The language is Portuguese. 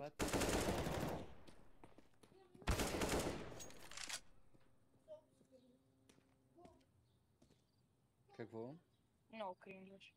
Bateu. Как vou? Não, cringe.